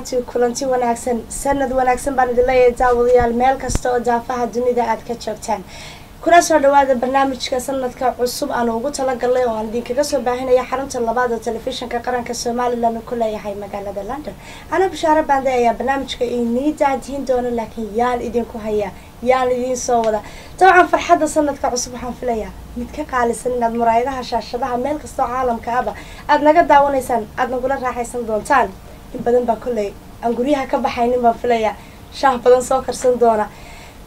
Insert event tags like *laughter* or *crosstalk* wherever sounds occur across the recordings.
wabarakaatu kulanti wanaagsan sanad wanaagsan baan idin leeyahay daawadayaal meel kasta oo daafaha dunida aad ka joogtaan. Kuna soo dhawaada barnaamijka sanadka cusub aan ugu talagalnay oo aan idinkaga soo baahinaya xarunta labaad oo telefishinka qaranka somalilan uu ku leeyahay magaalada london. Ana bashaare baande ayaa barnaamijka inii daadihin doona laakiin yaan idinku hayaa yaan idiin soo wada. Dabcan farxadda sanadka cusub waxaan filayaa mid ka qaalisan inaad muraayadaha shaashadaha meel kastoo caalamka aba aada naga daawanaysaan aada nagula raaxaysan doontaan in badan baa kolley aan guryaha ka baxaynin baan filayaa. Shaah badan soo karsan doona.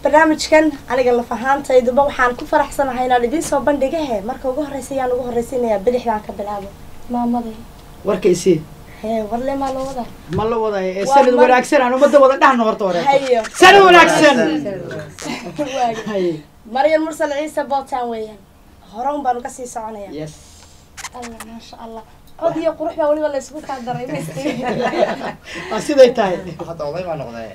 Barnaamijkan aniga laf ahaantayduba waxaan ku faraxsanahay inaan idiin soo bandhigahe marka ugu horreysa ayaan ugu horreysiinayaa bidixdaan ka bilaabo. Maamaday warkaysii hee warle maa loo wadaa. Ma la wadayo ee Waa sanad wanaagsan aan ummadda wada dhahno horta hore hayo. Sanad wanaagsan! Maryam mursal ciise bootaan weeyaan. Hore un baanu ka sii soconaya. Yes. Allah maasha allah cod iyo qurux baa weliba la isugu kaa daray waa siday tahay. Hadda oday baa noqday.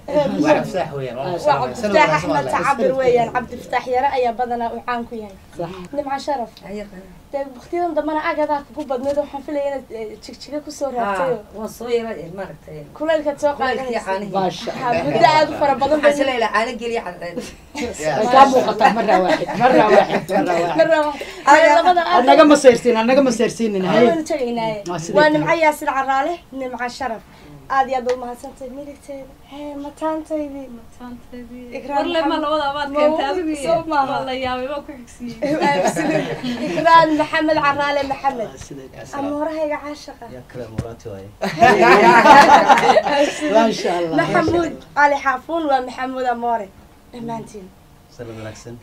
Waa cabdifaax weeyaan waa cabdifataax axmed tacabir weeyaan cabdifataax yare ayaa badanaa uu caan ku yahay. Nimca sharaf dee waktiyadan dambana agadaa kugu badneed waxaan filaya inaad eh, jigjiga ku soo raabtayo waan soo yara maaragtay. Kulaylka soo Kulaylkii qaadanaysa caanihi. maasha Ha, muddo aada u fara badan waxaan bay silayla caano geliya cadceed way kaa muuqataa marra waaxid marra waaxid marra waaxid marra waa- labada aad naga masayrtiin aad naga masayrsiinin haye waynu tegaynaaye Waa siday waa tahay. nimco yaasin caraale nimco sharaf aad iyo aad baad umahadsantahay midigteeda hee mataantaydii Ikraan Maxamed- caraale maxamed amoorahayga caashaqa maxamuud cali xaafuun waa maxamuud amoore dhammaantiin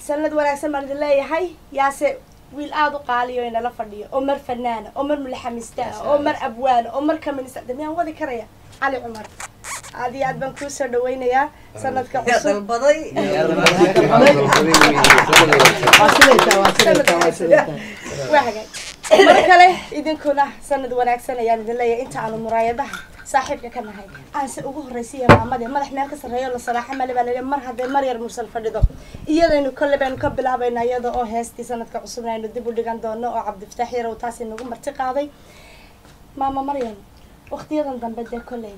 sanad wanaagsan baan idin leeyahay yaase wiil aada u qaaliyo inala fadhiyo oo mar fanaana oo mar mulaxamista ah oo mar abwaana oo mar kaminista. De miyaan wadi karaya cali cumar aad iyo aad baan kuu soo dhawaynayaa sanadka yaa cusub. dalbaday? Waa siday tahay waa siday tahay waa siday tahay waa hagaag mar kale idinkuna sanad wanaagsan ayaan idin leeyahay. Inta aanu muraayadaha saaxiibka ka nahay aan se ugu horreysiiya maamade madax meel ka sarreeyo la salaaxa male baa layihi mar haddee mar yar mursal fadhido. Iyadaynu kolle baynu ka bilaabayna iyada oo heestii sanadka cusubna aynu dib u dhigan doono oo cabdifataax yarow taas inagu marti qaaday. Maama maryam waqtiyadan dambe dee kolley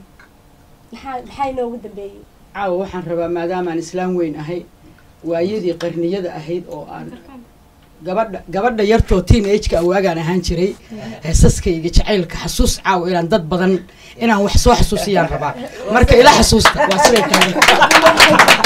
maxaa maxaa inoogu dambeeyey caawa waxaan rabaa maadaamaan islaam weyn ahay waayadii qarniyada ahayd oo aan gabadha gabadha yartoo teenage-ka awaagaan ahaan jiray heesaskayga jacaylka xasuus caawa inaan dad badan inaan wax soo xasuusiyaan rabaa marka ila xasuusta waa siday tahay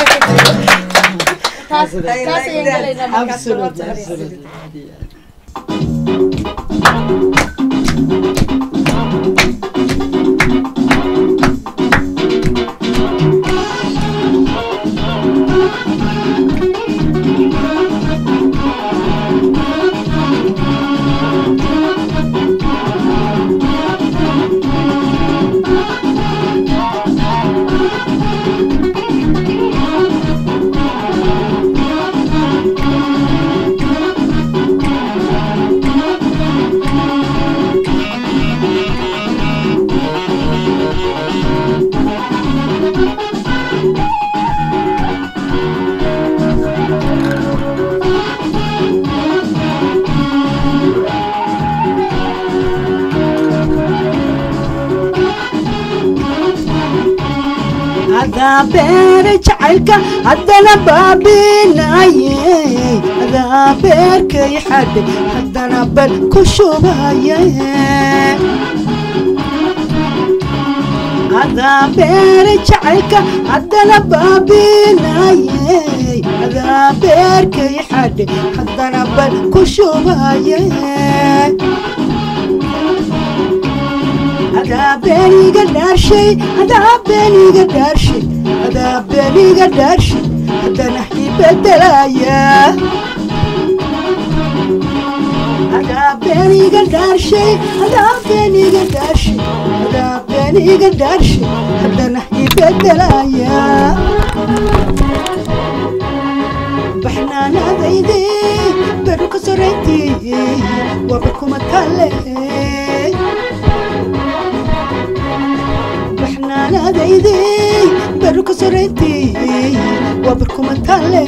jacaylka haddana baabinaye adaa beerkay xadhe haddana bal ku shubaye adaa beere jacaylka haddana baabinaye adaa beerkay xadhe haddana bal ku shubaye adaa beeniga dhaarshay adaa beeniga dhaarshay adaa beeniga dhaarshay haddana ibedelaya adaa beeniga dhaarshay adaa beeniga dhaarshay adaa beeniga dhaarshay haddana ibedelaya baxnaanadaydi beru ka sorayntii waba kuma kale waba kuma kale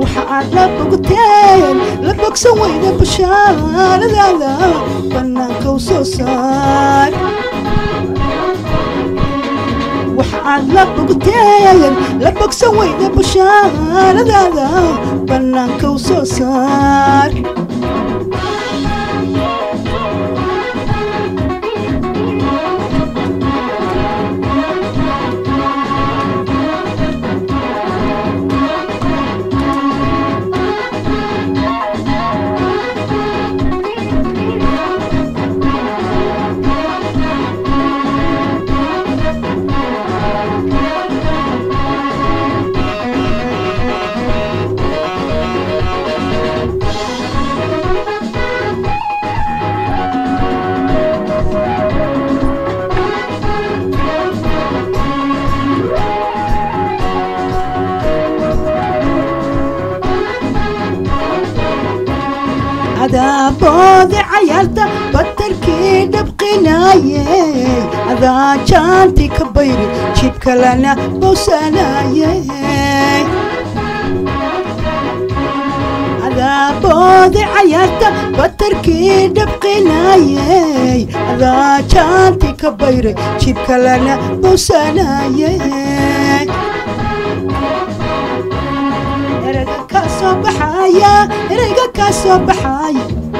waxa waxaad la bogteen la bogsan weyda bashaaradaada bannaanka u soo saar waxaad la bogteen la bogsan weyda bashaaradaada bannaanka u soo saar adaaboodi cayaarta batarkii dhabqinaaye adaa jaanti ka bayri jibkalana bowsanaaye adaaboodi cayaarta batarkii dhabqinaaye adaa jaanti ka bayri jibkalana bowsanaaye erayga kaa soo baxaya erayga kaa soo baxaya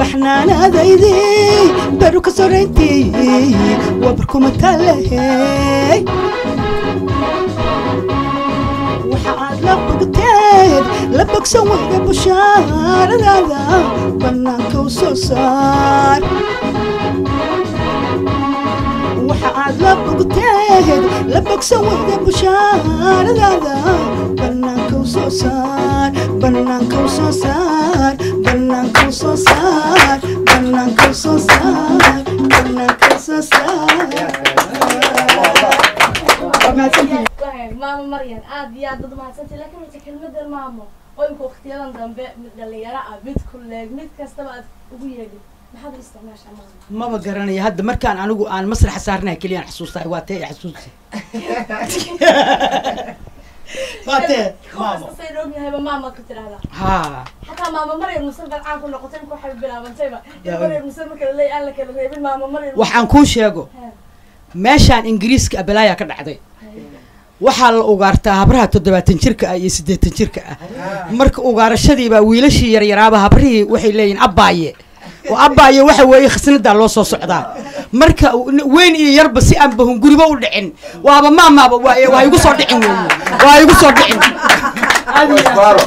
بحنانا لا زيدي برو كسر انتي وبركو متالهي وحاد لبك تيد لبك سوه بشار لا. لا بنا لبك تيد. لبك سوه بشار لا لا soo saar bannaanka u soo saar bannaanka u soo saar bannaanka u soo saar bannaanka u soo saar maamo maryan aad iyo aad dad mahadsantay laakiin horta kelmadan maamo oo imka waqtiyadan dambe mid dhalinyaro ah mid kuleeg mid kastaba aad ugu yeedhin maxaad isticmaashaa maamo maba garanaya hadda markaan anigu aan masraxa saarnaya keliyaan xasuustahay waa tee xasuusi *laughs* waa tee maamo kastay ognahayba maamaad ku tidhahdaa haa xataa maamo maryan musan bad caan ku noqotay imka waxay bilaabantayba in Yaa. maryan musan marka laleey aan la kala reebin maamo maryan waxaan kuu sheego. Meeshaan ingiriiska abalaaya ka dhacday. Waxaa la ugaartaa habraha toddobaatan jirka ah iyo siddeetan jirka ah. Marka ugaarashadiibaa wiilashii yaryaraaba habrihii waxay leeyihiin abbaaye oo abbaaye waxa weeye khasnadaa loo soo socdaa. Marka weyn iyo yarba si aan bahunguriba u dhicin waaba maamaaba waa waa igu soo dhicin weeye waa igu soo dhicin. Aad iyo aad.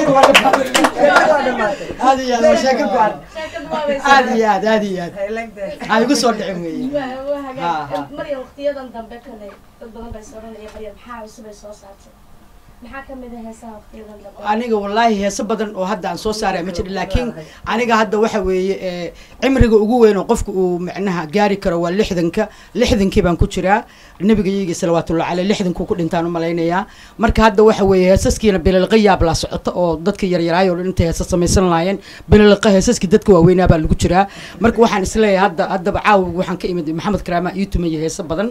Aad iyo aad. Waa sheeko go'an aad iyo aad aad iyo aad. Aa igu soo dhicin weeye Ha, ha. maryan waqtiyadan dambe kale dad badan bay soranaya maryan maxaa cusub ay soo saartay aniga wallaahi heeso badan oo hadda aan soo saaraya ma jiro laakiin aniga hadda waxa weeye ee, cimriga ugu weyn oo qofka uu macnaha gaari karo waa lixdanka lixdankii baan ku jiraa. Nabigayga salawaatullahi caleyh lixdankuu ku dhintaan u malaynayaa. Marka hadda waxa weeye heesaskiina bililqayaab la socota oo dadka yaryaraayoo dhan intay heesa samaysan laayeen bililqa heesaskii dadka waaweynaa baa lagu jiraa. Marka waxaan is leeyahay hadda haddaba caawa waxaan ka imid maxamed karaama ii tumaya heeso badan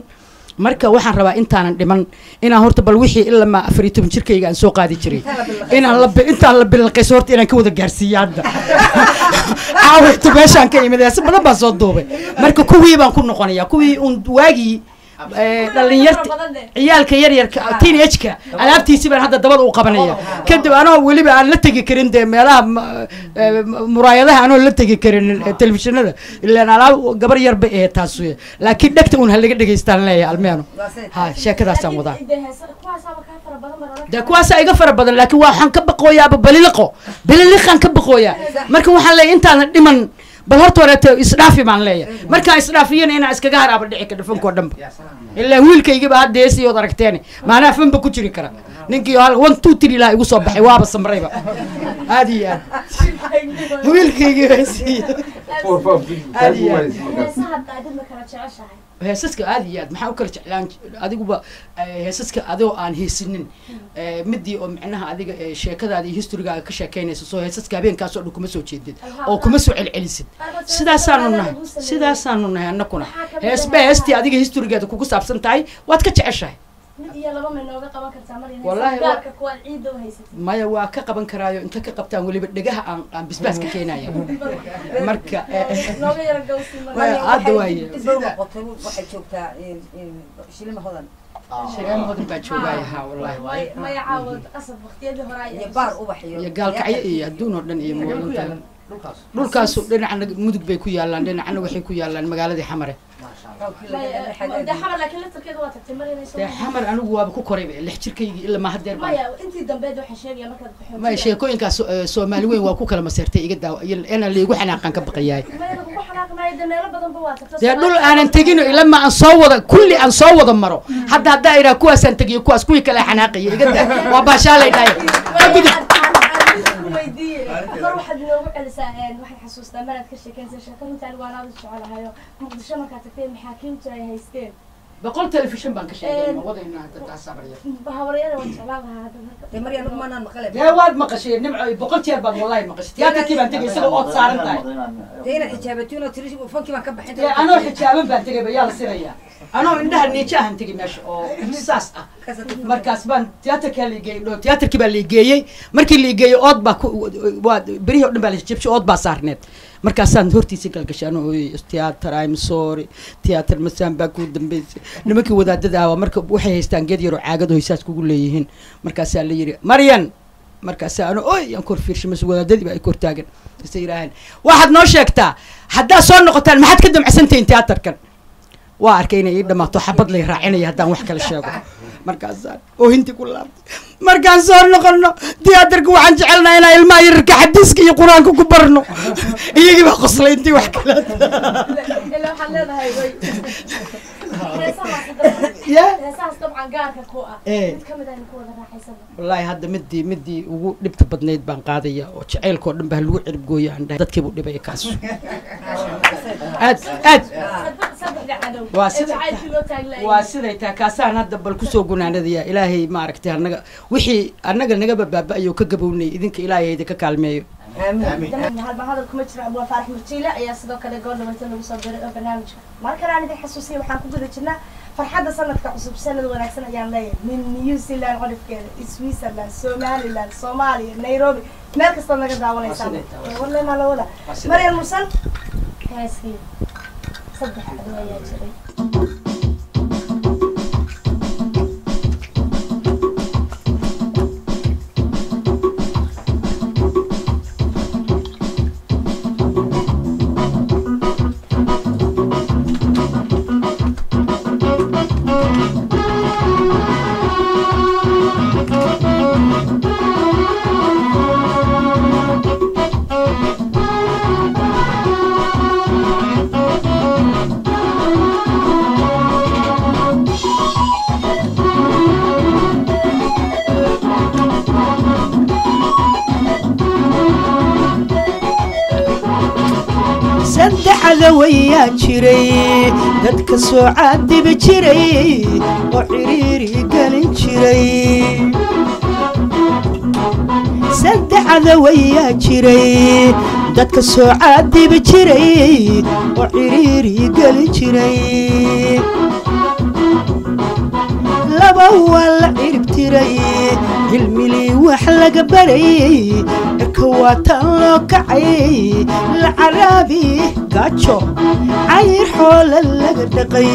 marka waxaan rabaa intaanan dhiman inaan horta bal wixii ilamaa afar iyo toban jirkayga aan soo qaadi jiray. Intaan la bililqayso horta inaan ka wada gaarsiiyo hadda caawixta *laughs* meeshaan ka imid badan baan soo duubay. Marka kuwii baan ku noqonayaa kuwii un waagii dhalinyarta ciyaalka yaryarka teenage-ka alaabtiisi baan hadda dabada u qabanaya. Kadib anoo weliba aan la tegi karin dee meelaha ma- ee, muraayadaha anoo la tegi karin ee, telefishinada ilaan alaab gabar yar bay ahayd taas laakiin dhegta un ha laga dhegaystaan leeyahay almeeno ha sheekadaasaan wadaa. dee kuwaasaa iga fara badan laakiin waxaan ka baqooyaaba baliliqo. Baliliqaan ka baqooyaa. Marka waxaan leeyahay intaana dhiman bal horta horeete isdhaafi baan leeyahay. Markaa isdhaafiyana inaa iskaga haraaba dhici ka dhafankoo dhanba. Ilaa wiilkaygiba hadda heesiyood aragteene maanaa fanba ku jiri kara. Ninkii hal one two three ilaa igu soo baxay waaba samrayba. Aad iyo aad wiilkaygii heesiyo aad iyo aad heesaska aad iyo aad. Maxaa u kala jeclaan adiguba eh, heesaska adigoo aan heesinin. Eh, midii oo micnaha adiga eh, sheekadaada iyo historygaaga ka sheekeynaysa soo heesaska habeenkaasoo dhan kuma soo jeedid oo kuma soo celcelisid. Sidaasaanu nahay. Sidaasaanu nahay annakuna heesba heestii adiga historygeeda kugu saabsan tahay? Waad ka jeceshahay maya waa ka qaban karaayo inta ka qabtaan weliba dhegaha aan aan bisbaas ka keenaya *laughs* marka *laughs* hadda *laughs* waaye. waxay joogtaa shilima hodan. Hodan baa haa wallahi waqtiyadii hore ay iyo gaalkacyo iyo adduun oo dhan iyo dhulkaasu dhinacna mudug bay ku yaalaan dhinacna waxay ku yaalaan magaaladii xamare dee xamar anigu waaba ku korayba lix jirkaygii ilaa ma hadeer baa sheekooyinkaas soomaali weyn waa ku kala maseertay iga daawa iyo ina liigu xanaaqan ka baqayahay dee dhul aanan tegino ilama aan soo wada kulli aan soo wada maro hadda haddaa iraa kuwaasaan tegiyo kuwaas kuwii kale xanaaqaya iga daa waa baashaalay dhahay مسائل وحي حسوس ده مرد كل شيء كنز شكل متاع الوالد شو على هيا مقدشة ما كانت فيه محاكم تاع هاي سكيل. بقول تلفزيون بانك شيء إيه. ما وضع إنها تدع صبر يا بحاول يا رواد شباب هذا يا مريم أنا ما نان مقلب يا واد مقشير نم بقول تيار بان والله مقشير يا تكيب أنت قلت سلو أوت صار أنت. هنا حجابتي ولا تريش وفنك ما كبح أنا الحجاب من بنتي قبل anoo indhaha niijaahan tegay meesha oo saas ah markaas baan tiyaatarkaa liigeeyey dho tiyaatarkii baa liigeeyey markii liigeeyey ood baa waa berihii o dhan baa la jabshay ood baa saarneed markaasaan hortiisa galgashay anoo tiyaatar i'm sorry tiyaatar masaan baa ku dambeysay nimankii wadaadada ah marka waxay haystaan geed yaroo caagado haysaas kugu leeyihiin markaasaa la yidhi maryan markaasaa ano oy aan kor fiirshay mas wadaadadii baa ay kor taagan isa yidhaaheen waxaad noo sheegtaa haddaad soo noqotaan maxaad ka damacsantahin tiyaatarkan waa arkay inay ii dhammaato xabad lay raacinaya haddaan wax kala sheego. Markaasaan oohintii ku laabtay. Markaan soo noqono tiyaatarka waxaan jecelnaha inaan ilmaha yararka xadiiska iyo qur'aanka ku barno. Iyagii baa qoslay intii wax kala *laughs* *laughs* Eh. ah wallaahi hadda midii midii ugu dhibta badnayd baan qaadaya oo jacaylkao dhan baa lagu cirib gooya aan dhahay dadkiibuu dhibaya kaas. Aad aad. Waa sida- siday tahay kaasaan hadda bal ku soo gunaanadaya ilaahay maaragtay annaga wixii annaga nagaba baaba-ayo ka gabownay. Idinka ilaahay idinka ka kaalmeeyo Daman halban hadal kuma jiro abwaa faarax murtiile ayaa sidoo kale goor dhabayta lagu soo diray oo barnaamijka. Mar kale aan idin xasuusiya waxaan ku guda jirnaa farxadda sanadka cusub. Sanad wanaagsan ayaan leeyahay. Min new zealand codifkeeda switzerland somaliland soomaaliya nairobi. Meel kastood naga daawanaysaan Waa siday tahay. warle malawada Waa siday. maryam mursal heeskii saddex cadow ayaa jiray saddexda wayaa jiray dadka soo caadibi jiray oo ciriiri gelin jiray saddexda wayaa jiray dadka soo caadibi jiray oo ciriiri gelin jiray laba waa la cirib tiray cilmilii wax laga barayay cirka waa tan loo kacay la caraabi gaajo cayr xoola laga dhaqay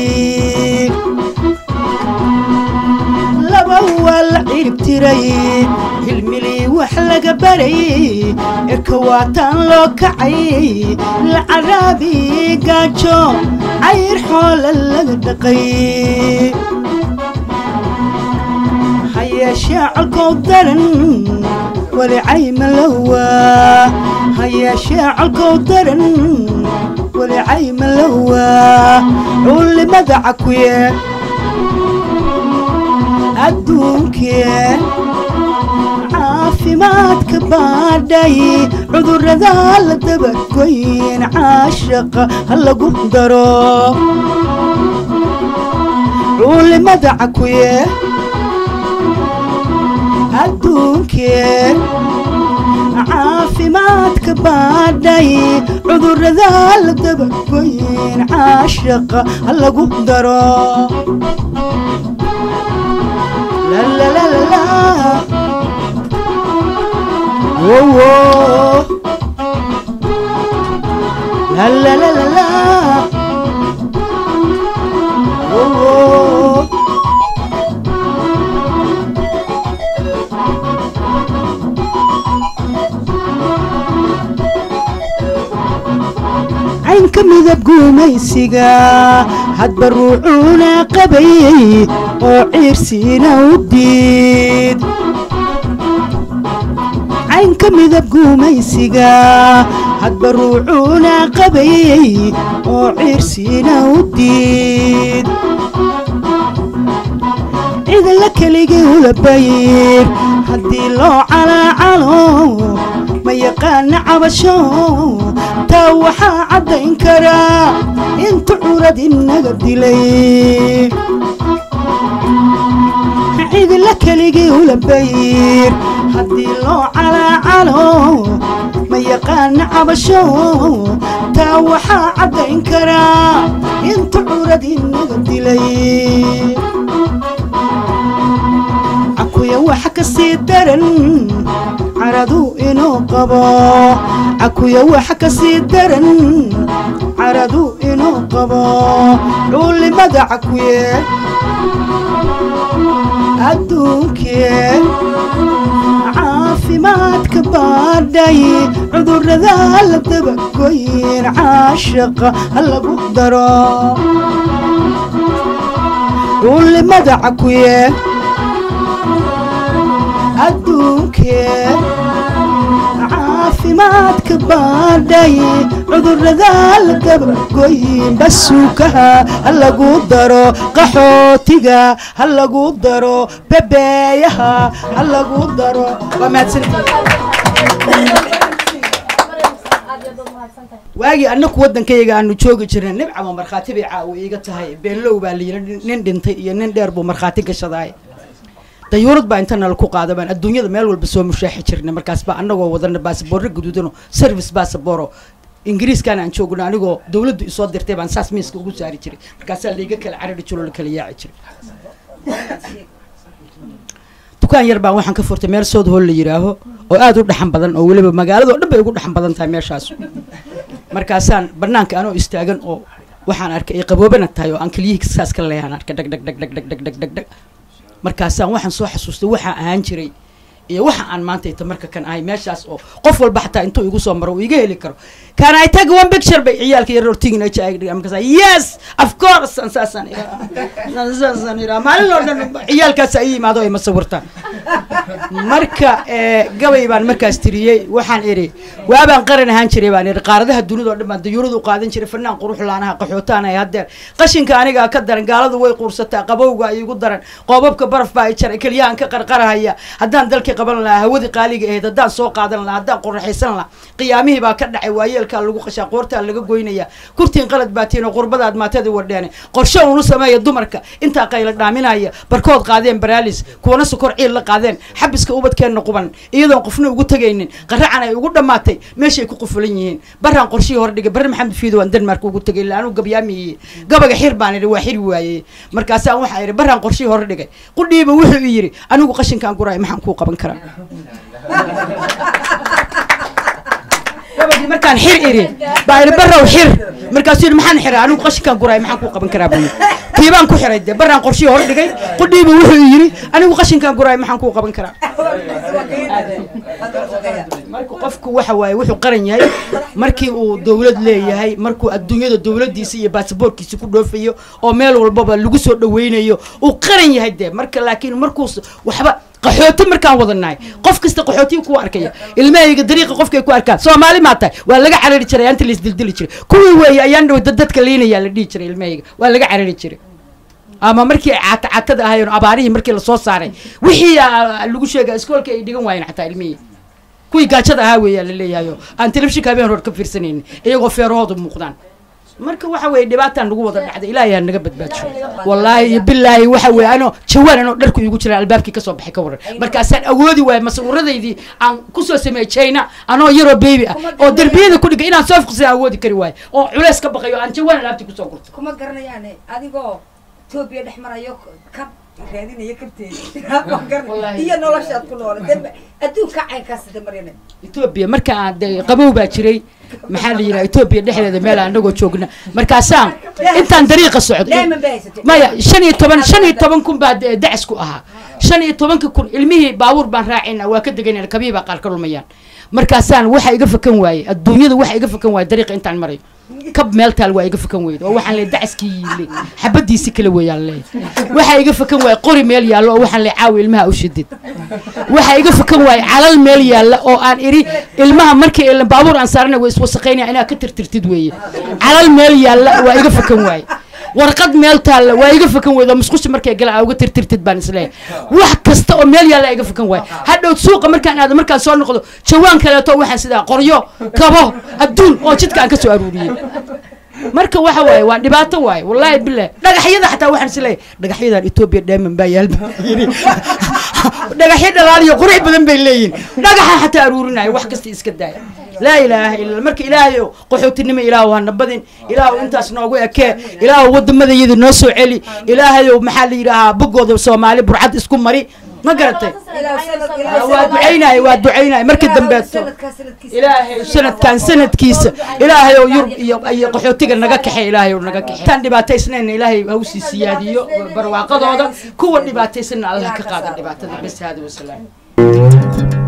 laba waa la cirib tiray wax laga waa tan loo kacay la caraabi gaajo cayr xoola laga dhaqay hayeeshee colkow daran walicay malahwaa hayeeshee colkow caafimaadka baadhay cudurradaa la dabagoyn caashaqa lagu daro culli adduunkee caafimaadka baadhay cudurrada la dabagoyn caashaqa ha lagu daro guumaysiga hadba ruucuuna qabayey oo ciirsiina u diid. Caynka midab guumaysiga hadba ruucuuna qabayey oo ciirsiina u diid. Cidalla keligii ula bayir haddii loo calaacalo ma yaqaana cabasho taa waxaa caddayn karaa inta curad inaga dilay. Cidilla keligii ula bayir haddii loo calaacalo ma yaqaana cabasho. Taa waxaa caddayn karaa inta curad inaga dilay. Cakuya waxa ka sii daran caradu inuu qabo. Cakuya waxa ka sii daran caradu inuu qabo. Culimada cakuye adduunkee caafimaadka baadhay cudurrada la dabagoyn caashaqa ha lagu daro. Culimada cakuye adduunkee caafimaadka baadhay cudurrada la dabagoyn basuukaha ha lagu daro qaxootiga ha lagu daro bebeeyaha ha lagu daro waagii annaku waddankayga aanu joogi jirnay nibcama markhaati bay caawa iiga tahay. Beenlow baa layidhi nin dhintay iyo nin dheer buu markhaati gashadaay dayuurad baa inta nala ku qaada baan adduunyada meel walba soo mushaaxi jirnay. Markaas baa annagoo wadana baasaboorro gaduudano service baasaboro ingiriiskaan aan joogno anigoo dawladdu isoo dirtay baan saas miiska ugu saari jiray. Markaasaa layga kala carari jiro la kala yaaci jiray. Dukaan yar baan waxaan ka furtay meel sood hool la yidhaaho oo aada u dhaxan badan oo weliba magaalada oo dhan bay ugu dhaxan badan tahay meeshaas markaasaan banaanka anoo istaagan oo waxaan arkay ay qaboobana tahay oo aan keliyihii saas ka arkay dhag markaasaan waxaan soo xasuustay waxaa ahaan jiray iyo waxa aan maanta ita marka kan ahay meeshaas oo qof walba xataa intuu igu soo maro uu iga heli karo. Can I take one picture bay ciyaalka yar ortigin ay jaaga markaas yes of course. Aan saasaan saasaan iraa maalin oo dhan ciyaalkaas ay yimaado ay masawirtaan marka gabay baan markaas tiriyey waxaan idhi waabaan qaran ahaan jiray baan idhi qaaradaha dunida oo dhan baan dayuuradu qaadan jiray fanaan qurux laanaha qaxootaan haddeer qashinka anigaa ka daran gaaladu way quursataa qabowga ay igu daran qoobabka baraf baa i jaray keliyahan ka qarqarahaya. Haddaan dalkii qaban lahaa hawadii qaaliga ahayd haddaan soo qaadan lahaa haddaan qoraxaysan lahaa qiyaamihii baa ka dhacay waayeelkaa lagu qashaa qoortaa laga goynaya kurtiin qalad baatiin oo qurbadaad maatadii wadheene qorshe unu sameeya dumarka intaa qayla dhaaminaya barkood qaadeen baraalis kuwana sokor ciil la qaadeen xabiska ubadkeenna quban iyadoon qofna ugu tegaynin qaracan ay ugu dhammaatay meeshay ku qufulan yihiin. Baraan qorshihii hore dhigay barre maxamed fiido aan denmark ugu tegay ila anuu gabyaamiyey gabaga xir baan idhi waa xiri waayey. Markaasaan waxaa idhi baraan qorshihii hore dhigay. Qudhiiba wuxuu yidhi anigu qashinkaan guraay maxaan kuu qaban karaa gabadii markaan xir iri baa idhi barrow xir. Markaasuu yidhi maxaan xiray? Anigu qashinkaan guraay maxaan kuu qaban karaa buu tiibaan ku xiray dee baraan qorshihii hore dhigay qudhiiba wuxuu yidhi anigu qashinkaan guraay maxaan kuu qaban karaa marka qofku waxa waaye wuxuu qaran yahay markii uu dowlad leeyahay markuu adduunyada dowladiisa iyo baasaboorkiisa ku dhoofayo oo meel walbaba lagu soo dhaweynayo uu qaran yahay dee. Marka laakiin markuu waxba qaxooti markaan wadanahay. Qof kasta qaxootiga ku arkaya. Ilmahayga dariiqa qofkay ku arkaan. Soomaali maa tahay? Waa laga carari jiray anta laisdildili jiray. Kuwii weeye ayaan dadka liinayaa la dhihi jiray ilmahayga. Waa laga carari jiray. Ama markii catada ahaayeen abaarihii markii la soo saaray. Wixii lagu sheega iskoolka ay dhigan waayeen xataa ilmihii kuwii gaajada ahaa weeyaa la leeyahayo aan telefishinka habeen hor ka fiirsanaynin iyagoo feerahoodu muuqdaan. Marka waxa weeye dhibaataan nagu wada dhacday ilaahay ha naga badbaadsho wallaahi iyo bilaahi waxa weeye anoo jawaan anoo dharku iigu jiraan albaabkii ka soo baxay ka waran markaasaan awoodi waayay masuuradaydii aan ku soo sameeyey china anoo yaroo baby ah oo derbiyada ku dhigay inaan soo fuqsaan awoodi kari waayo oo culeys ka baqayo aan jawaan alaabtii ku soo gurto. Kuma garanayaane adigoo etoobiya dhex marayo kab raadinaya Wallaahi. iyo noloshaad ku dembe adduunka caynkaas de maryane etoobiya marka aan de qabow baa jiray maxaa la yidhaha etoobiya dhexdeeda meel aan anagoo joogna. Markaasaan intaan dariiqa socdo. Maya shan iyo toban shan iyo toban kun baa de- dacis ku ahaa. Shan iyo tobanka kun ilmihii baabuur baan raacayna waa ka deganayna kabii baa qaar ka lumayaan markaasaan waxa iga fakan waaye adduunyada waxa iga fakan waaye dariiqa intaan marayo kab meel taal waa iga fakan weyda oo waxaan leeyahay daciskii yiile xabadiisi kale weeyaan leeyahay waxa iga fakan waaye qori meel yaallo oo waxaan leeyahay caawi ilmaha u shidid. Waxa iga fakan waaye calal meel yaalla oo aan iri ilmaha markii baabuur aan saarana way iswasaqaynaya inaad ka tirtirtid weeye. Calal meel yaalla waa iga fakan waaye warqad meel taalla waa iga fakan weyda musqusha markay galaan aa uga tirtirtid baan is leeyahay wax kasta oo meel yaalla iga fakan waaye hadhow suuqa markaan aado markaan soo noqdo jawaan kaleeto waxaan sidaa qoryo kabo adduun oo jidka aan ka soo aruuriyey marka waxa waaye waa dhibaato waaye wallaahi bilahi dhagaxyada xataa waxaan is leeyahay dhagaxyadan etoobiya dheeman baa yaalba. Dhagaxyo dhalaal iyo qurux badan bay leeyihiin dhagaxa xataa aruurinayo wax kasta iska daaya. Laa ilaaha illa marka ilaahayow qaxootinimo ilaahu hana badin ilaahu intaas noogu ekee ilaahu waddamadayada noo soo celi. Ilaahayow maxaa la yidhaahaa boggooda soomaali burcad isku mari ma garatay? Waa ducaynaya waa ducaynaya markii dambeeto ilaahay sanadkan sanadkiisa ilaahay oo yurub iyo qaxootiga naga kaxe ilaahay oo naga kaxe tan dhibaataysnayna ilaahay ha u sii siyaadiyo barwaaqadooda. kuwa dhibaataysanna allah ka qaada dhibaatada. Bas haada wasalaam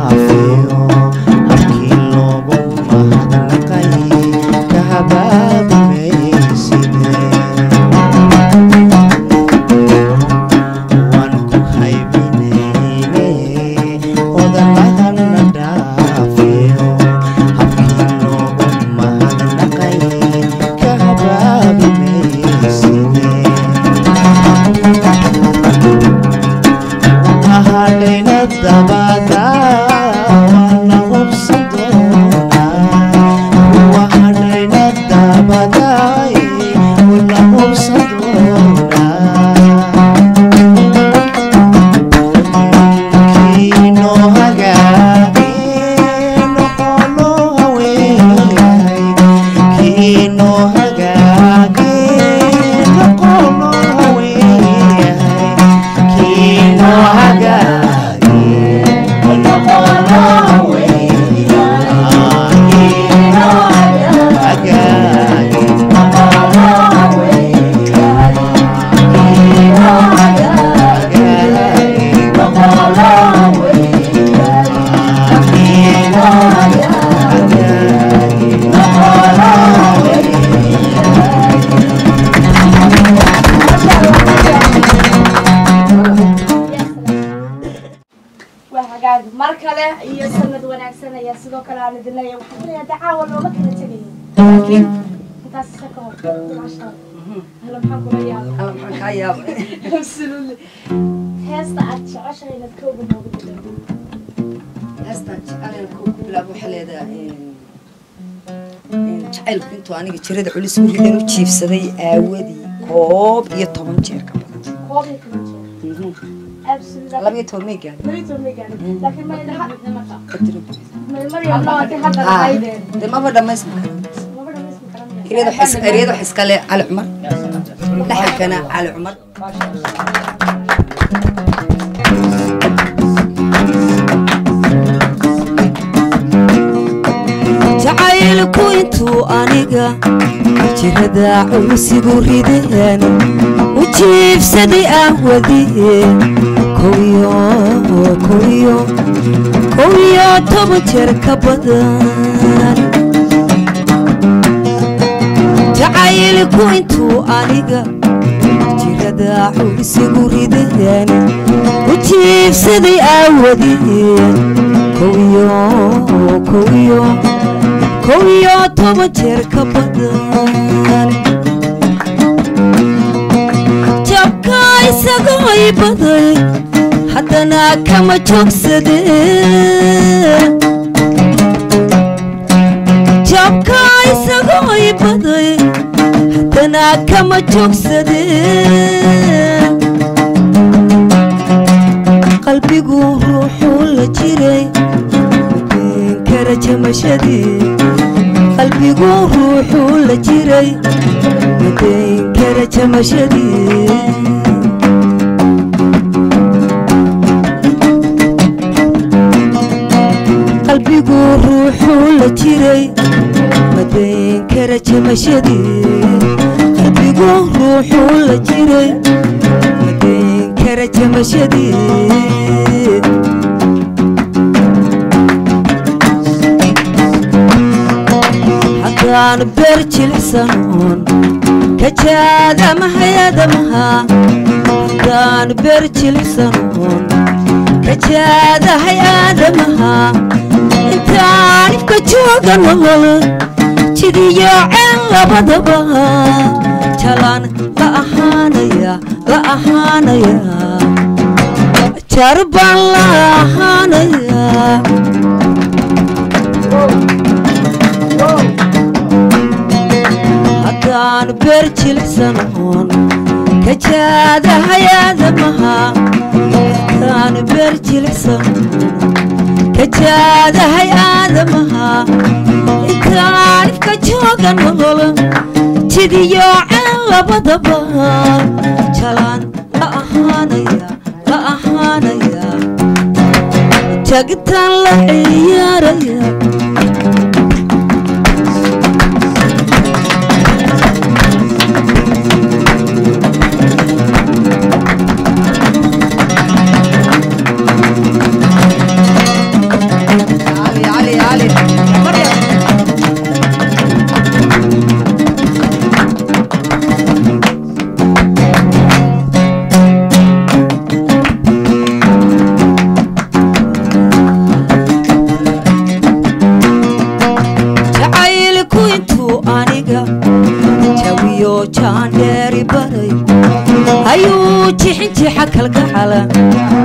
I feel. Aniga jirada culis gurigan u jiibsaday aawadii koob iyo toban jeer ka badan koob iyo toban jeer absolutely laba iyo toban jacaylku intuu aniga jirada culusigu rideen. U jiibsaday ahwadiye kowiyo kowiyo kowiyo toban jeer ka badan. Jacaylku intuu aniga jirada culusigu rideen. U jiibsaday ahwadiye kowiyo kowiyo kow iyo toban jeer ka badan jabka isagoo i baday haddana kama joogsade jabka isagoo i baday haddana kama joogsade qalbigu ruuxuu la jiray kara jamashadii qalbigu ruuxuu la jiray madayn kara jamashadii qalbigu ruuxuu la jiray madayn kara jamashadii qalbigu ruuxuu la jiray madayn kara jamashadii haddaan beer jilicsanoon ka jaadamahayadamaha haddaan beer jilicsanoon ka jaadahay aadamaha? Intaan ifka jooga nolol jidiyo ceel labadaba. Jalaan la ahaanaya la ahaanaya. Jar baan la ahaanaya haddaan beer jilicsanoon ka jaadahay aadamaha haddaan beer jilicsanoon ka jaadahay aadamaha intaan ifka jooga nolol jidiyo ceel labadaba jalaan la ahaanaya la ahaanaya jagitaan la ciyaaraya ayuu jixinjixa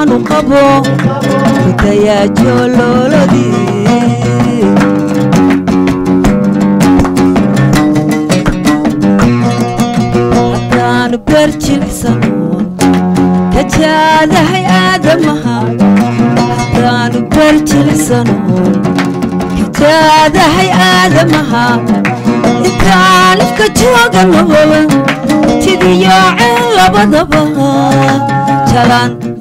jeelkahanu qabo dayaajo loolodii haddaan beer jilicsanoon ka jaadahay aadamaha haddaanu beer jilicsanoon ka jaadahay aadamaha intaan ifka jooganoba tidiyooceen labadaba jalaan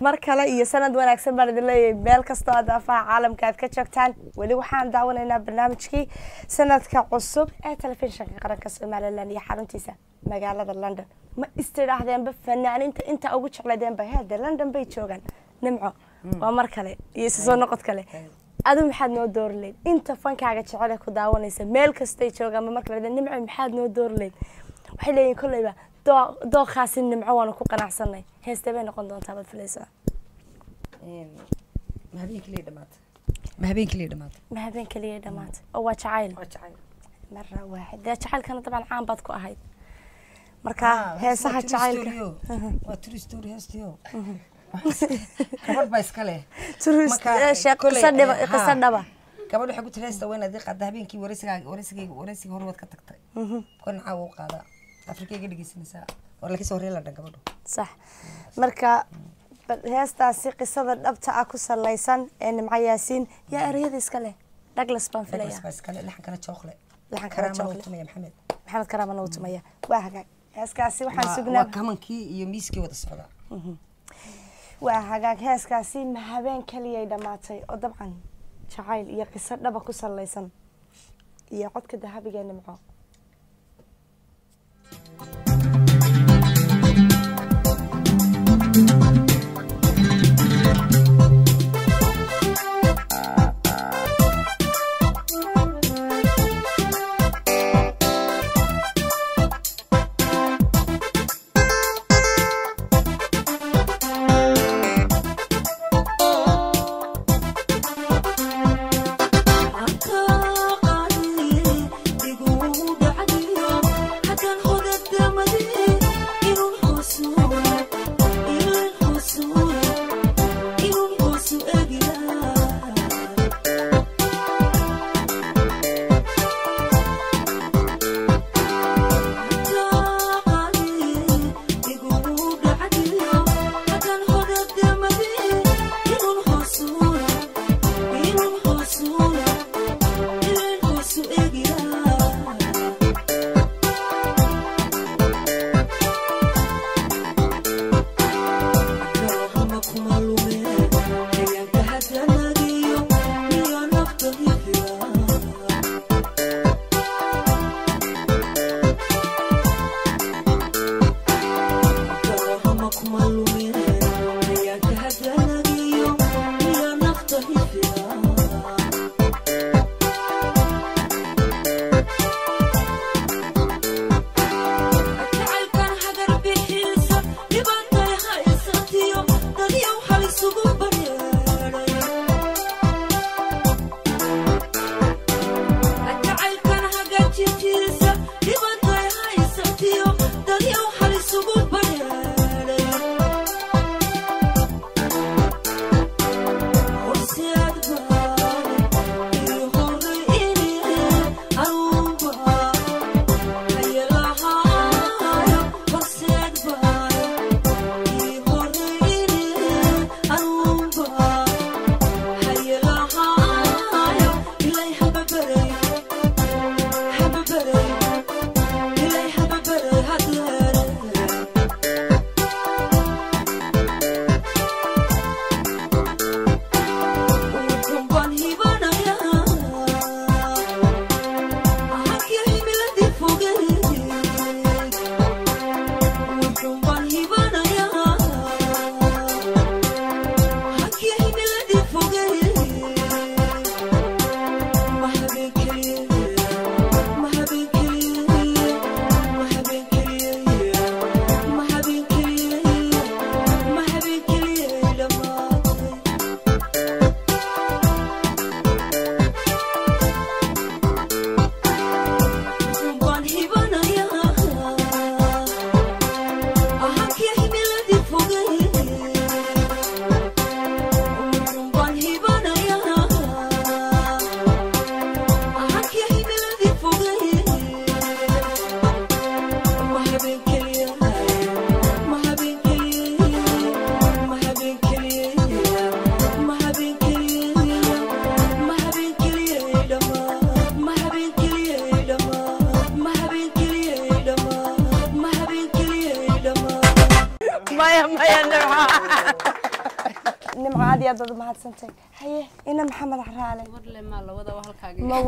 mar kale iyo sanad wanaagsan baan idin leeyahay. Meel kastoo aad aafaha caalamka aad ka joogtaan weli waxaan daawanaynaa barnaamijkii sanadka cusub ee telefishinka qaranka somalilan iyo xaruntiisa magaalada london. Ma istidhaahdeenba fanaaninta inta ugu jecladeenba heede london bay joogaan. Nimco waa mar kale iyo isu soo noqod kale. Adu maxaad noo doorileyd inta fankaaga jecele ku daawanaysa meel kastay joogaanba marka la nimco maxaad noo doorileyd waxay leeyihiin kolleyba dooqaasi nimco waanu ku qanacsanay heestee bay noqon doontaa baad filaysaa ma habeenkii lii dhamaatay ma habeen keliya oo waa jacayl. Waa jacayl. Mara waaxid. Dee jacaylkana dabcan caan baad ku ahayd. Marka heesaha jacaylka. *laughs* waa true story heestiyo *laughs* gabadh baa iska leh. Eh, qiso eh, dhaba. Gabadh waxay ku tiri heesta weyn adii qaada habeenkii wareysigaaga wareysigayga wareysiga hore waad ka tagtay. Kon caawa u qaadaa sax. Marka heestaasi qisada dhabta ah ku salaysan ee nimco yaasiin? Yaa ereyada iska leh. Douglas baan filaya maxamed. Maxamed karaamana uu tumaya. Waa hagaag. Heeskaasi waxaan sugnaa waa socdaa waa hagaag. Heeskaasi ma habeen keliyay dhammaatay oo dabcan jacayl iyo qiso dhaba ku salaysan. Iyo codka dahabiga ee nimco you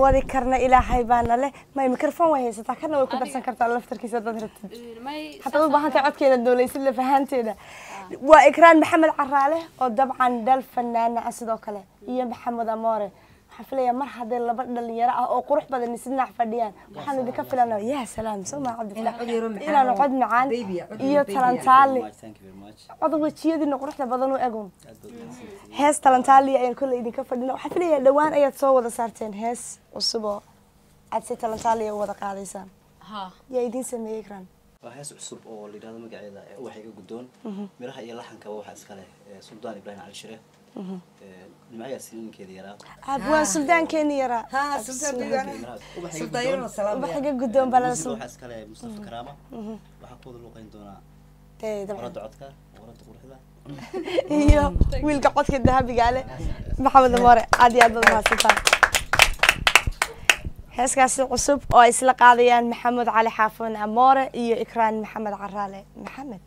wadi karna ilaahay baana leh. May mikrofon way haysataa kana way ku darsan kartaa laftarkiisa dad rabtid may haddaad u baahan tahay codkeeda dooleysid la fahanteeda. Waa ikraan maxamed caraale oo dabcan dal fanaana ah sidoo kale. Iyo maxamed amoore. Waxaan filayaa mar haddee laba dhalinyaro ah oo qurux badan dhinac fadhiyaan. Waxaan idinka filanaa yaa salaam maa Inaan cod macaan. ah, iyo ah. talantaali. Cod wejiyadiina quruxda badan u egun hees talantaali ayaan kolley idinka fadhina. Waxaan filayaa dhowaan ayaad soo wada saarteen hees cusuboo aad si talantaaliya u wada qaadaysaan. Yaa idiin sameeyey karaan. Waa hees cusub oo layidhahdo magaceeda ubaxayga guddoon. Mhm. Miraha iyo laxankaba waxaa iskale suldaan ibraahim cali shire mhm. nimcayaas ninkeeda yaraa. Guddoon. Baa mhm. *laughs* wiilka codka dahabiga maxamed amore aad iyo aad baad mahadsantaan heeskaasi cusub oo ay isla qaadayaan maxamed cali xaafon amoore iyo ikraan maxamed caraale maxamed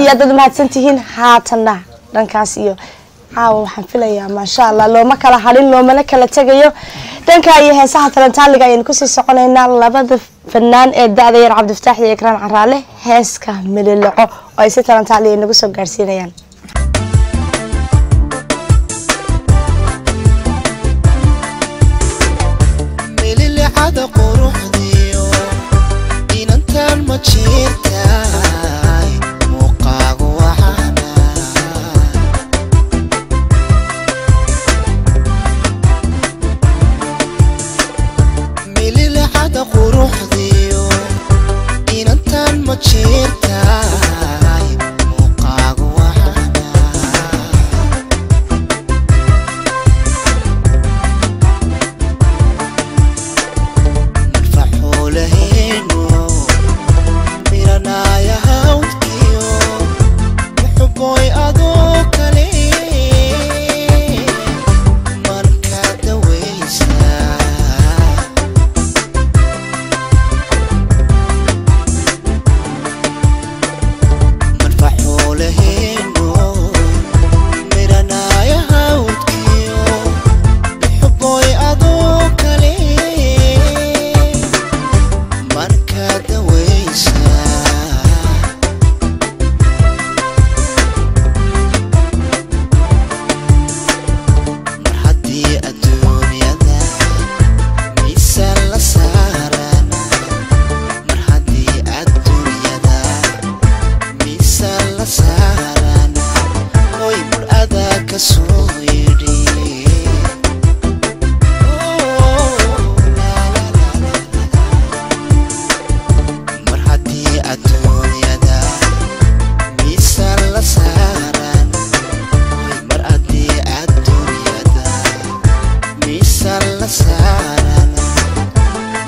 iyo aad aad mahadsan tihiin haatanna dhankaas iyo caawa waxaan filayaa maasha allah looma kala hadhin loomana kala tegayo dhanka iyo heesaha talantaaliga ayaynu ku sii soconaynaa labada fanaan ee da-da yar cabdifataax iyo ikraan caraale heeska mililaco oo ay si talantaaliya nagu soo gaarsiinayaan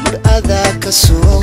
mar adaa ka soo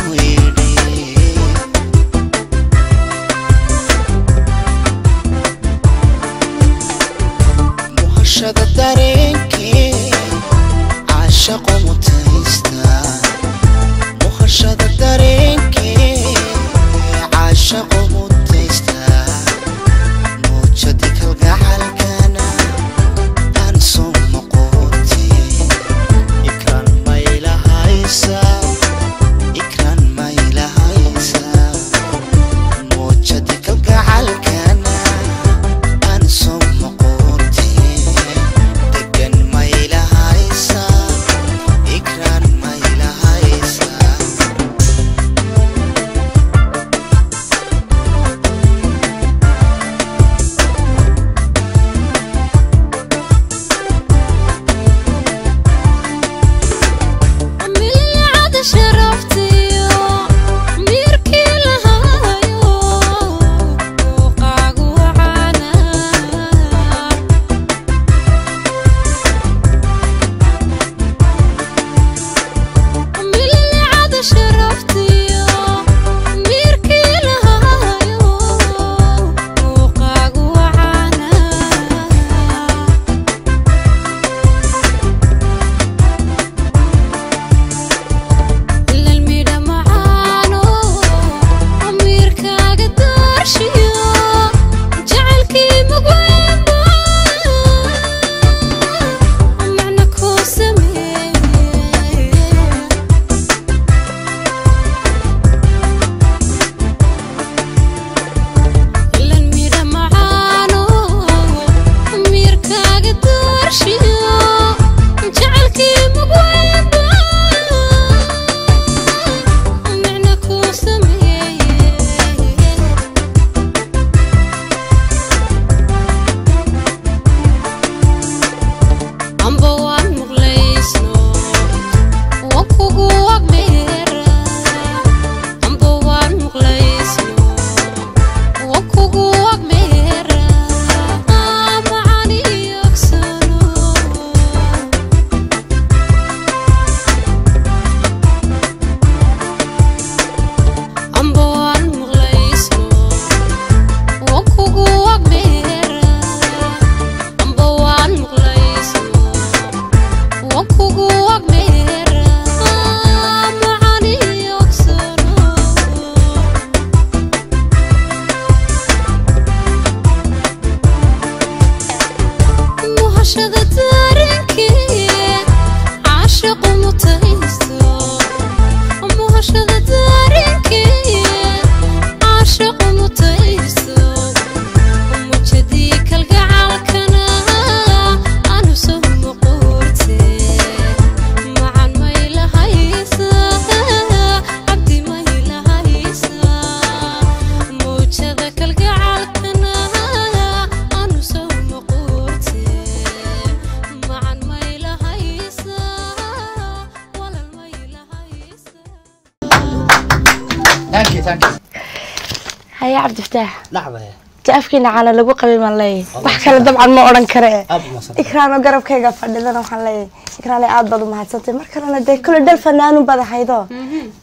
ti afkiina caana lagu qabay baan leeyahay wax kale dabcan ma odhan kare. Aad u masan ikraano garabkayga fadhidana waxaan leeyahay ikraano aad baad u mahadsantay mar kalena dee kule dhal fanaanun baad ahaydo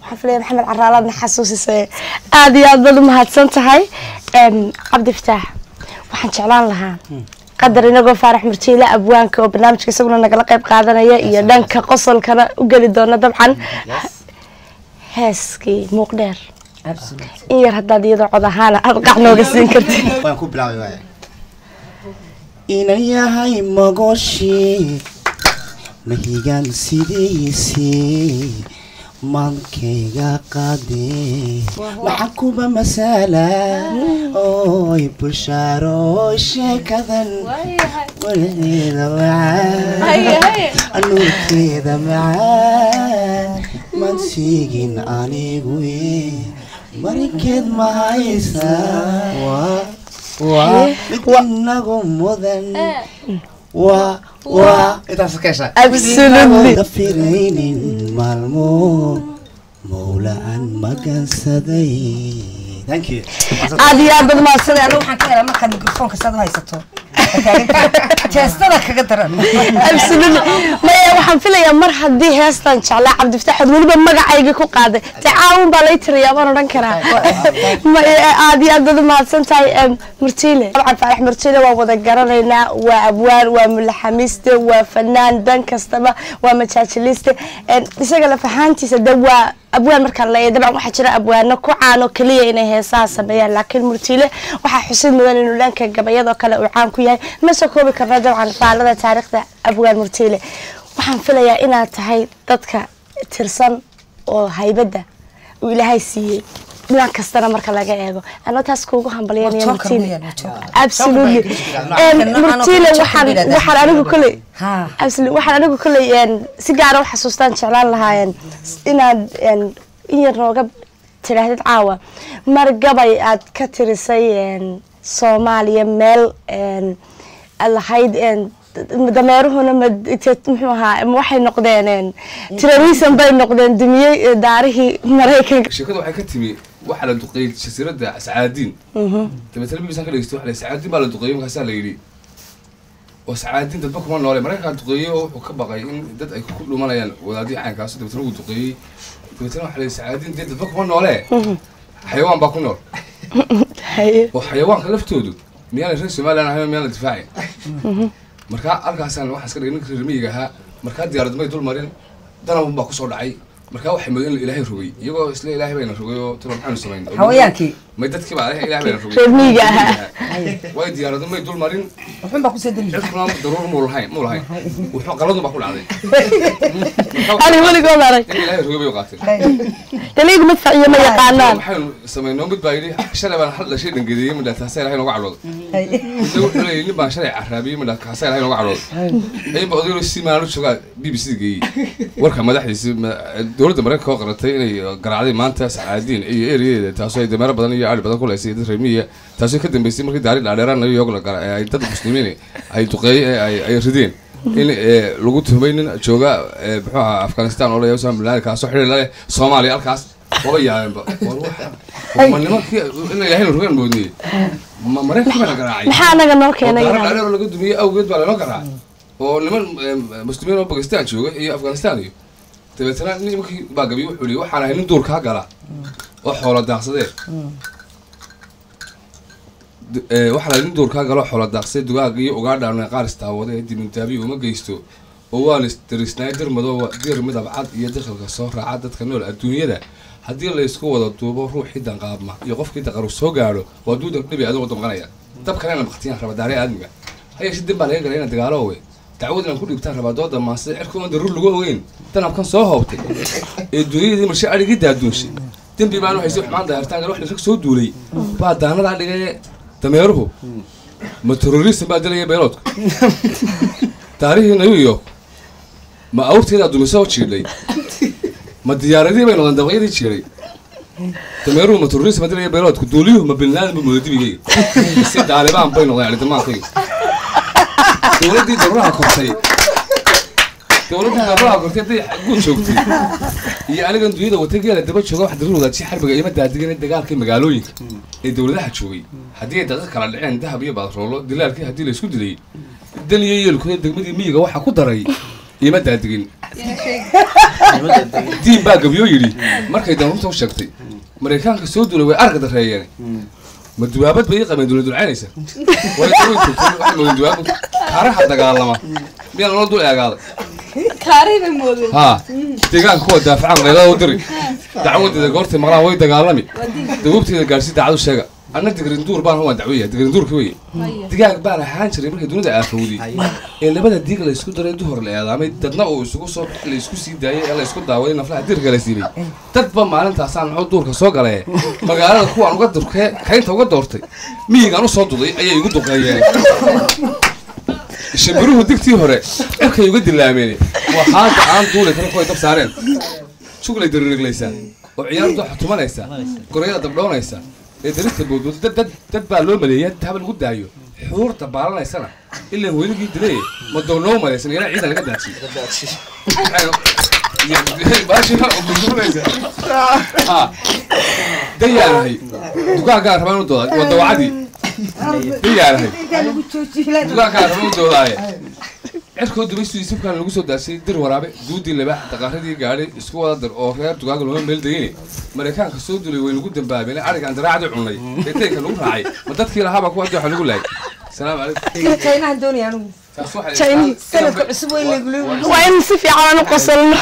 waxaan filaya maxamed caraalaadna xasuusisay. Aad iyo aad baad u mahadsan tahay Em, cabdifataax waxaan jeclaan lahaa qadar inagoo faarax murtiile abwaanka oo barnaamijka isaguna nagala qayb qaadanaya iyo dhanka qosolkana u geli doona dabcan. Heeskii muuqdheer in yar haddaad iyadoo cod ahaana aad qac nooga siin kartid. *laughs* Waan ku bilaabay waaya inan yahay magoshii mahigan sidiisii maxaa kuba masala oy bushaaro sheekadan. Walaheeda macaan nuurkeeda macaan man siigin anigu marinkeed ma haysa waa waa mid inagu mudan dafiraynin maalmo mawla aan magansaday thank you aad iyo aad baad mahadsan aniga waxaan ka helaa markaad mikrofoonka saad u haysato maya waxaan filayaa mar haddii heestan jeclaa cabdifataax ood weliba magacayga ku qaaday. Dee caawun baa lay tiriyaa baan odhan karaa. Aad iyo aad u mahadsan tahay murtiile dabcan faarax murtiile waa wada garanaynaa waa abwaan waa mulaxamiiste waa fanaan dan kastaba waa majaajiliste isaga laf ahaantiisa waa abwaan markaan leeyahay dabcan waxaa jira abwaano ku caano keliya inay heesaha sameeyaan. Laakiin murtiile waxaa xusid mudan inuu dhanka gabayadoo kale uu caan ku yahay ma soo koobi karna dabcan faalada taariikhda abwaan murtiile waxaan filayaa inaad tahay dadka tirsan oo haybadda uu ilaahay siiyey. Dhinac kastana marka laga eego. Anoo taas kuugu hambalyanaya murtiile absolutely. Murtiile waxaan waxaan anigu koley ha. Absolutely. Waxaan anigu een, si gaara u xasuustaan jeclaan lahaayeen inaad in yar nooga tidhaahdid caawa. Mar gabay aad ka tirisay soomaaliya meel lahayd dameeruhuna muxuu ahaa waxay noqdeen een, terrorism bay noqdeen dumiyey daarihii maraykanka sheekadu waxay ka timi waxaa la duqeeyey jasiiradda sacaadiin dabeetana bbc ka dhegeysto yidhi sacaadiin baa la duqeeyey markaasaa la yidhi. Oo sacaadiin dadba kuma noole maraykanka duqeeyey oo wuxuu ka baqay in dad ay ku dhumanayaan wadaadihii caynkaas dabeetana wuu duqeeyey dabeetana waxa la yidhi sacaadiin dee dadba kuma noole xayawaan baa ku nool. Oo xayawaanka laftoodu. Miyaana reer somalilan ahayn miyaana difaacin markaa halkaasaan waxaa iska dhigay ninka reer miyiga ahaa. Markaa diyaarad may dul marin danabun baa ku soo dhacay. Markaa waxay moodeen in ilaahay rogay iyagoo isla ilaahay bayna rogay oo talo maxaanu samayn hawayaankii may dadkii baa ilaahay bayna rogay Reer miyiga ahaa. way diyaarado may dul marin. Wuxun baa ku soo deli cirkuna daruur muu lahayn muu lahayn wuxuu qaladun baa ku dhacday ani weligood arag ilaahay rogay bay qaateen daliigu madfac iyo ma yaqaanaan waxaynu samaynoo mid baa yidhi shalay baan hal dhashay dhangadeeyey midhaa taasaa ilahay nooga cadhooda leeyay nin baan shalay caraabiyey midhaa kaasaa ilahay nooga cadhooda ayba odaylo si maalu joogaa b b c geeyey warka madaxdiisi ma- dowladda maraykanka oo qaratay inay garaacday maanta sacaadiin iyo eriyadeeda taasoo ay dameero badan iyo ari badan ku leysay dad reemiya taasoo ka dambeysay markii daari dhaadheeraan new york la ee ay dad muslimiin ay duqeey ay ay rideen in ee, lagu tuhmay nin jooga ee, muxuu ahaa afghanistan oo bin Laden kaasoo xidhiir la leh soomaaliya halkaas waba yaabeenba ma nimankii in ilaahay rogan moodniyey ma baa la garaacay maxaa anaga noo keenay dhaadheer oo laga dumiyey awgeed baa lanoo garaacay oo niman muslimiin oo bakistan jooga iyo afghanistan iyo dabeetana nimankii baa gabiy wuxuu yihi waxaan ahay nin duurkaa gala oo xoolo daaqsadee D- ee, waxaan ahay nin duurkaa gala oo xoolo daaqsadee dugaag iyo ugaadhaan qaar istaawada ee dibintaabiyo uma geysto. Oo waan isdarisnaay dir madooba dir midab cad iyo dakhilka soo raaca dadka nool adduunyada. Haddii la isku wada duubo ruuxii danqaabma iyo qofkii daqaru soo gaadho waa duudan dhibi adigoo damqanaya. Dabkana inaan baktiyaan raba aadmiga. Hayeeshe dib baa laga galay inaan dagaalo owe dacwad inaan ku dhibtaan rabaa dooda cirkuman daruur lagu ogeyn. Danabkan soo hoobtay. Ee duunyadii marshe adhigii daaduunshay. Dembi baanu haysay xumaan daahirtaan gal wax rag soo duulay. Baa daanadaa dhigay dameeruhu ma terrorism baa dilaya beeloodku *laughs* taarihii new york. Ma awrteedaa dumisoo jiidhay ma diyaaradii bay noqdeen dabaqyadii jiiray dameeruhu ma terrorism baa dilaya beeloodku duuliyuhu ma binlaadin ba mooda dibigayga si daalibaan bay noqdeen cidimaankayga dowladdii daruuraha kortay dowladda gabraha kortay hadday guud joogtay iyo anigan dunyada watay geela daba jooga wax darir wadaadsi xarbiga ima daadigan ee dagaalkii magaalooyinka ee dowladaha joogay haddii ay dadka kala dhaceen dahab iyo baadroolo dilaalkii haddii la isku dilay dan iyo yeelkooda degmadii miyiga waxaa ku daray ima daadigin diin baa gabyoo yidhi markay danrunta u sheegtay maraykaanka soo duulay way arka dareeyeen ma duwaabad bay ii qabeen dowlad dulcaynaysa moodeen duwaabad kaaraha dagaalama miyaa nala dul eegaaday moodeen haa deegaanka kuwa daafacan qaylada u diri. Dacwadeeda goortay maqlaan way dagaalami. Dabuubteeda gaadhsi daacadu sheega. Anna digrinduur baan waan dacweya digrinduurka weye. Digaag baan ahaan jiray markay dunida aafowday ee labada diig la isku daray duhor la eedaamay dadna uu isugu soo la isku sii daayay ee la isku daawaday naflaha dirka la siibay. Dadba maalintaasaan muxuu duurka soo galee? Magaalada kuwaan uga durkee kaynta uga doortay. Miyigaan u soo duday ayay igu duqeeyeen *laughs* shambiruhu digtii hore cirkay uga dilaameen waxaada aan duuli karin kuway dab saareen juglay daririglaysaa oo ciyaar dooxa tumanaysa goryada dabdhoonaysa ee darista boodboodo dad dad dad baa loo maleeyaa taaba lagu daayo xuurta baalanaysana ilaa weligii dilay ma doonoo malaysan ilaa ciidan laga daajiyo dayaanahay dukaankaan rabaa inu dooda waa dawacadii rabaa inu doodaaye cirkoo dubaystu isibkaan lagu soo daasay dir waraabe duudii libaax daqaaradii gaadhay isku wada dar oo reer dugaaga looma meel degine maraykaanka soo dulay way nagu dambaabeen arigaan daraacdii cunnay. Ee lagu raacay ma dadkii lahaabaa kuwa waxa lagu laayay salaamu calaykum doonaya sanadka cusub waa in si fiican aan qosolno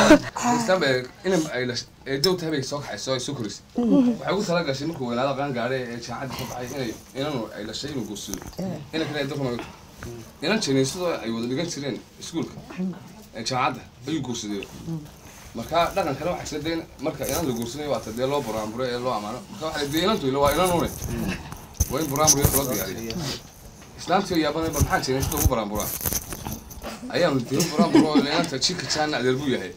dowta soo waxay ugu tala gashay markuu weynaada qaan gaadhay ee ka baxay inay inanu ay inuu inan jiniisado ay wada dhigan jireen iskuulka ee jaacada ayuu guursadeen marka dhaqan kale waxaa jira dee marka inan la guursanayo waa tadee loo buraanbure ee loo amaano. Marka waxay dee inantu waa inan une waa in buraanbure loo diyaariya islaamtii yaabana bal maxaa jiniisada ugu buraanburaa? Ayaanu dee buraanburo oo inanta jika jaanna adeer buu yahay.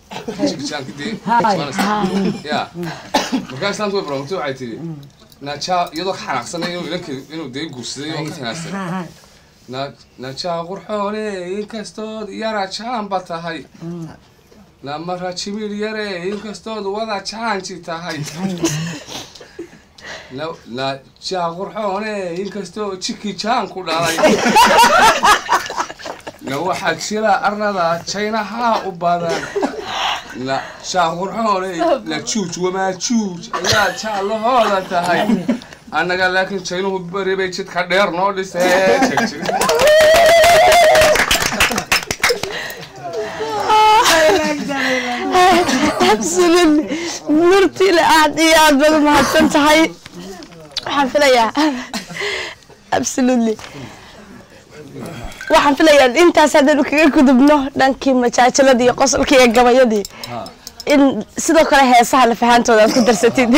Jika jaanka dee. Ya markaa islaamtu way buraanburtay waxay tihi najaa iyadoo ka xanaaqsanay inuu inanka inuu dee guursaday oo ka tanaasay na najaa qurxoone inkastood yara jaanba tahay. Namara jimil yare inkastood wada jaanji tahay. Na- najaa qurxoone inkastoo jiki jaan ku dhalay. *laughs* Na waxaa jira arnada jaynaha u badan. Na shaaqurxoone na juuj wamaa juuj ayaa jaalahooda tahay annaga laakiin jaynuhu beri bay jidka dheer noo dhisee absolutely murtile aad iyo aad baad u mahadsan tahay waxaan filayaa absolutely. Waxaan filayaa intaas haddaynu kaga gudubno dhankii majaajiladii iyo qosolkii iyo gabayadii in sidoo kale heesaha lafahaantooda aad ku darsatid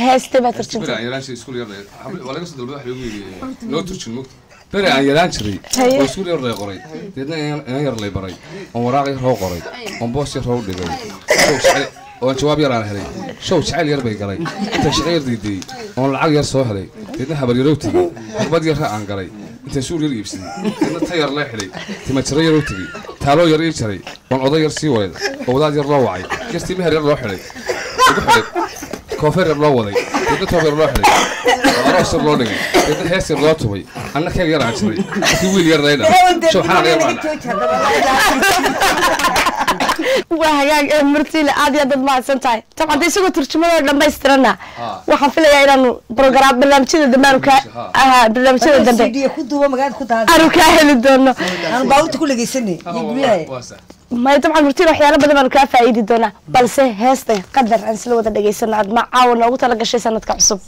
heeste baa beri turjunta aan yaraan jiray iskuul yar waa laga soo dalbada wax loogu yidhi noo turjun mogta beri aan yaraan jiray oo iskuul yar lay qoray deedna inan yar lay baray oon waraaq yar hoo qoray oon boos yar hoo dhigay oon jawaab yar aan helay show jecel yar bay galay intaan shaqo yar diidiyey oon lacag yar soo helay deedna habar yarow tegey xarbad yarra aan galay intaan suur yar iibsaday deedna ta yar lee xidhay timajaro yaroo tegey taaloo yar ii jaray oon oday yar sii waday oo wadaad yar loo wacay yartii meher yar loo xidhay ugu xidhay koofeer yar loo waday. Deedna toob yar loo xidhay. Aroos yar loo dhigay. Deedna hees yar loo tubay. Anna keeg yar aan jiray. Markii wiil yar yar baan waa hagaag ee murtile aad iyo aad baad mahadsan tahay. Dabcan de isagoo turjumadoo dhammaystirana. Waxaan filayaa inaanu program barnaamijyada dambe aanu kaa aha barnaamijyada dambe. Aanu kaa heli doono. Aan baabuurta ku dhegeysanay iyo guryaha maya dabcan murtile waxyaalo badan baanu kaa faa'iidi doonaa balse heesta qadar aan isla wada dhegaysano aad ma noogu tala gashay sanadka cusub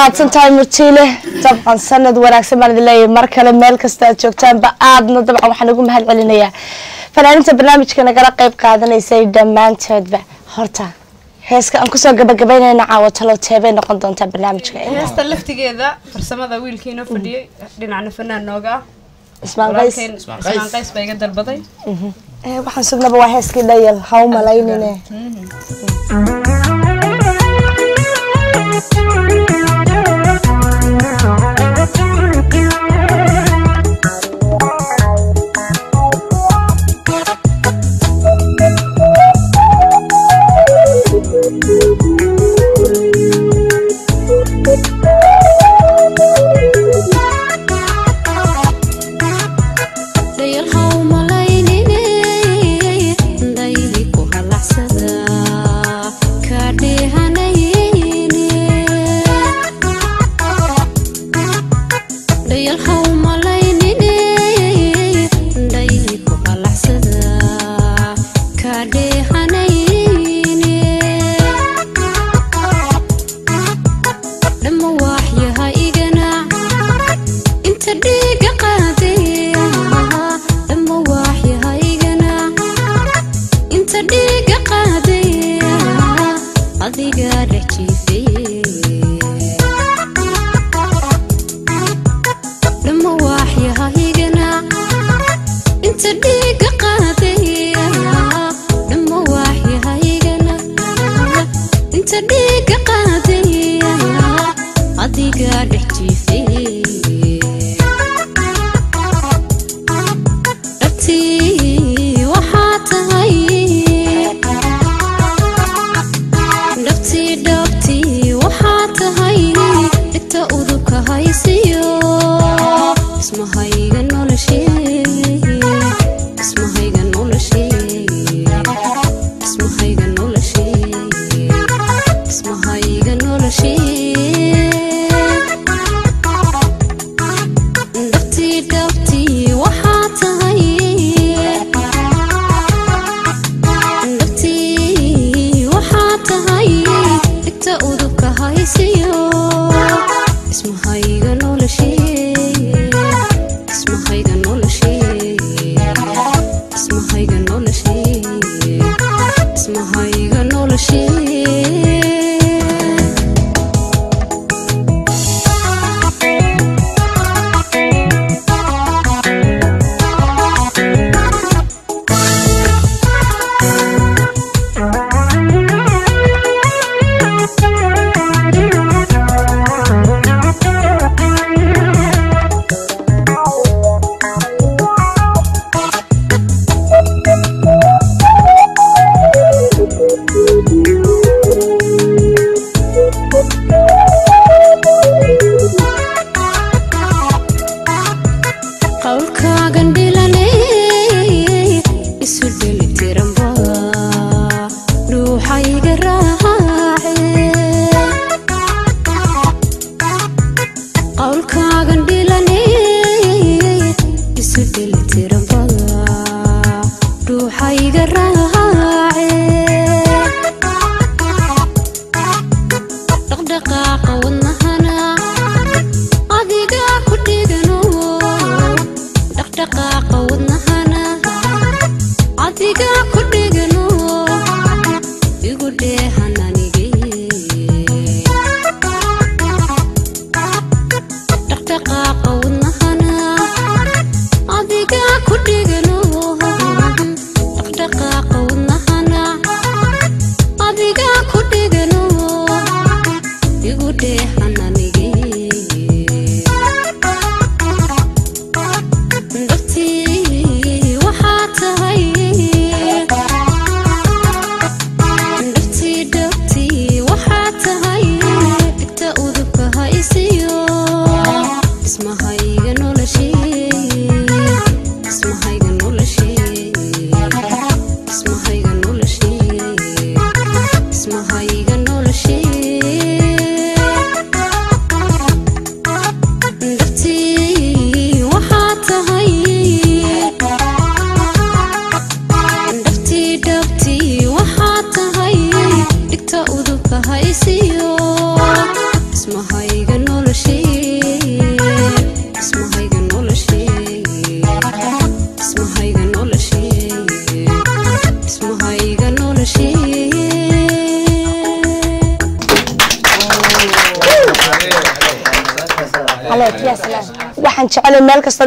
mahadsantahay murtiile dabcan sanad wanaagsan baan idin leeyahay. Mar kale meel kasta aad joogtaanba aadna dabcan waxaan ugu mahad celinayaa. Fanaaninta barnaamijka nagala qeyb qaadanaysay dhammaantoodba. Horta heeska aan ku soo gabagabaynayna caawa talo teebay noqon doontaa barnaamijka. Heesta laftigeeda farsamada wiilkii inoo fadhiyey dhinacna fanaan nooga. Ah ismaan qays baa iga dalbaday. Mm-hmm. Waxaan sugnaba waa heeskii dhayal ha u malaynine mm-hmm. mm-hmm.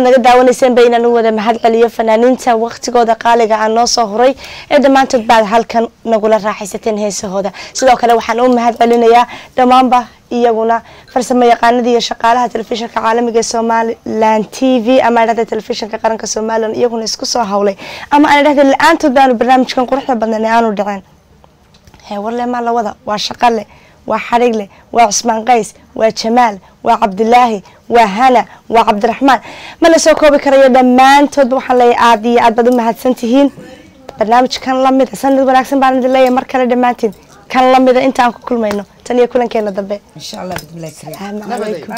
Naga daawanayseen ba inaan u wada mahad celiyo fanaaniinta waqtigooda qaaliga aan noo soo huray ee dhammaantood baad halkan nagula raaxaysateen heesahooda. Sidoo kale waxaan u mahad celinayaa dhammaanba iyaguna farsamo yaqaanada iyo shaqaalaha telefishinka caalamiga ee somaliland t v ama idhahda telefishinka qaranka somalilan iyaguna isku soo hawlay. Ama aan idhahda la'aantood baanu barnaamijkan quruxda badan ee aanu dhiceen hee warle maa lawada? Waa shaqale waa xarigle waa cusmaan qays waa jamaal waa cabdilaahi waa hana waa cabdiraxmaan. Ma la soo koobi karayo dhammaantoodba waxaan leeyahay aada iyo aad baad u mahadsan tihiin. Barnaamijkan lamida sanad wanaagsan baan idin leeyahay mar kale dhammaantiin. Kan lamida inta aan ku kulmayno. Tan iyo kulankeena dambe. Insha allah Salaamu calaykum.